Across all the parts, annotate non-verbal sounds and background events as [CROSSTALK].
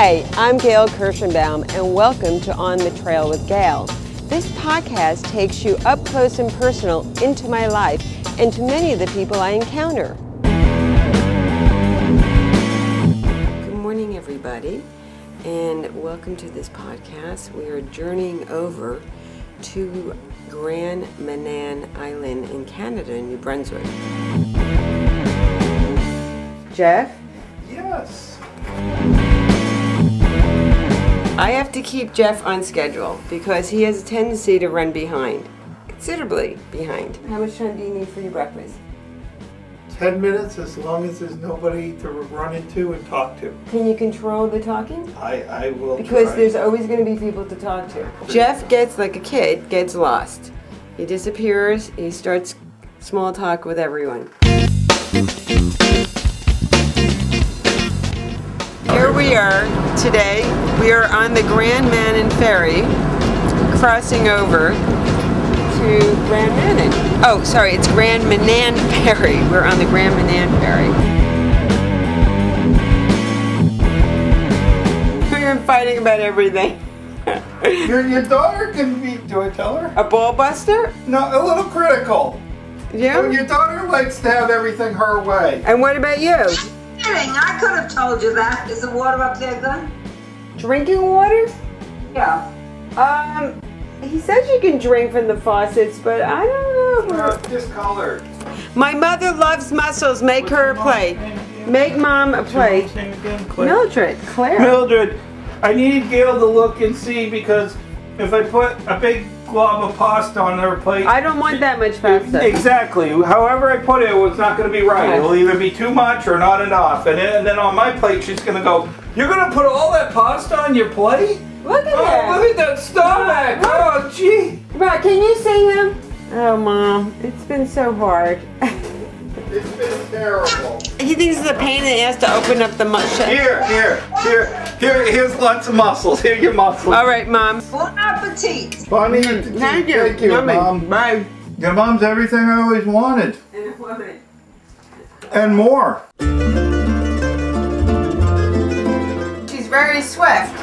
Hi, I'm Gayle Kirschenbaum, and welcome to On the Trail with Gayle. This podcast takes you up close and personal into my life and to many of the people I encounter. Good morning, everybody, and welcome to this podcast. We are journeying over to Grand Manan Island in Canada, New Brunswick. Jeff? Yes. I have to keep Jeff on schedule because he has a tendency to run behind, considerably behind. How much time do you need for your breakfast? 10 minutes as long as there's nobody to run into and talk to. Can you control the talking? I, I will Because try. there's always going to be people to talk to. Jeff gets like a kid, gets lost. He disappears, he starts small talk with everyone. We are today. We are on the Grand Manan Ferry, crossing over to Grand Manan. Oh, sorry, it's Grand Manan Ferry. We're on the Grand Manan Ferry. We've been fighting about everything. [LAUGHS] Your, your daughter can be, do I tell her? A ball buster? No, a little critical. Yeah. Your daughter likes to have everything her way. And what about you? Kidding. I could have told you that. Is the water up there good? Drinking water? Yeah. Um, he says you can drink from the faucets, but I don't know. Uh, discolored. My mother loves mussels. Make her a plate. Make mom a plate. Name again, Claire. Mildred, Claire. Mildred, I need Gayle to look and see because if I put a big glob of pasta on her plate. I don't want that much pasta. Exactly. However I put it, it's not going to be right. Okay. It'll either be too much or not enough. And then, and then on my plate, she's going to go, You're going to put all that pasta on your plate? Look at Oh, that. look at that stomach. Oh, gee. Right, can you see him? Oh, mom, it's been so hard. [LAUGHS] It's been terrible. He thinks it's a pain in the ass to open up the mush. Here, here, here, here, here's lots of mussels. Here, your mussels. All right, mom. Bon appetit. Bonnie, Thank you. Thank you, Yummy. Mom. Bye. Your mom's everything I always wanted. And more. She's very swift.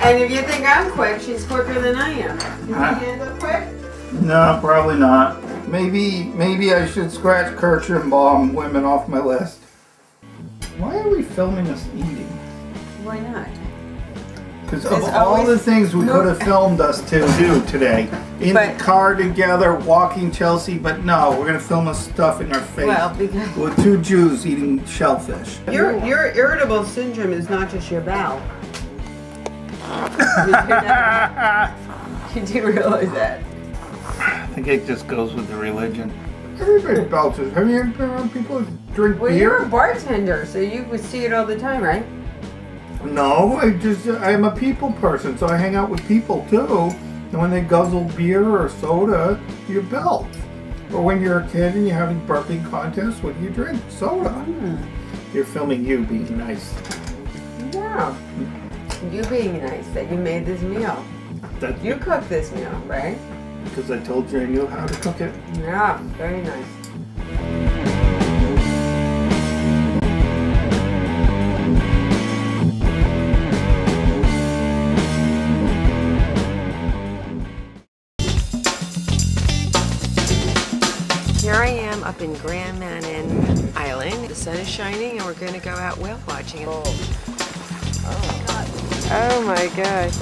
And if you think I'm quick, she's quicker than I am. You Huh? think you end up quick? No, probably not. Maybe, maybe I should scratch Kirschenbaum women off my list. Why are we filming us eating? Why not? Because of There's all the things we could have [LAUGHS] filmed us to do today, in But- the car together, walking Chelsea, but no, we're gonna film us stuff in our face. Well, because with two Jews eating shellfish. your your irritable syndrome is not just your bowel. [LAUGHS] you, do that? You do realize that. I think it just goes with the religion. Everybody belches. Have you ever been around people who drink Well, you're a bartender, so you would see it all the time, right? No, I just I'm a people person, so I hang out with people too. And when they guzzle beer or soda, you belch. Or when you're a kid and you're having burping contests, what do you drink? Soda. Hmm. You're filming you being nice. Yeah. You being nice that you made this meal. That's You cooked this meal, right? Because I told you I knew how to cook it. Yeah, very nice. Here I am up in Grand Manan Island. The sun is shining and we're going to go out whale watching. Oh, oh my gosh.